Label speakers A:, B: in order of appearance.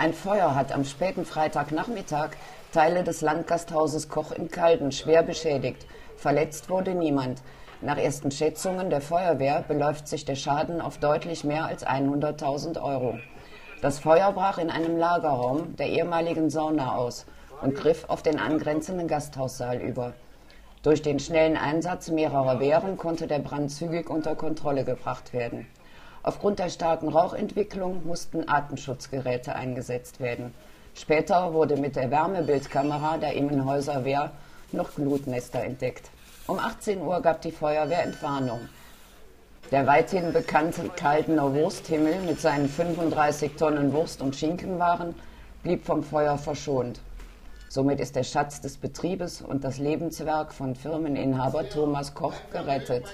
A: Ein Feuer hat am späten Freitagnachmittag Teile des Landgasthauses Koch in Calden schwer beschädigt. Verletzt wurde niemand. Nach ersten Schätzungen der Feuerwehr beläuft sich der Schaden auf deutlich mehr als 100.000 Euro. Das Feuer brach in einem Lagerraum der ehemaligen Sauna aus und griff auf den angrenzenden Gasthaussaal über. Durch den schnellen Einsatz mehrerer Wehren konnte der Brand zügig unter Kontrolle gebracht werden. Aufgrund der starken Rauchentwicklung mussten Atemschutzgeräte eingesetzt werden. Später wurde mit der Wärmebildkamera der Immenhäuser Wehr noch Glutnester entdeckt. Um 18 Uhr gab die Feuerwehr Entwarnung. Der weithin bekannte Kaltener Wursthimmel mit seinen 35 Tonnen Wurst- und Schinkenwaren blieb vom Feuer verschont. Somit ist der Schatz des Betriebes und das Lebenswerk von Firmeninhaber Thomas Koch gerettet.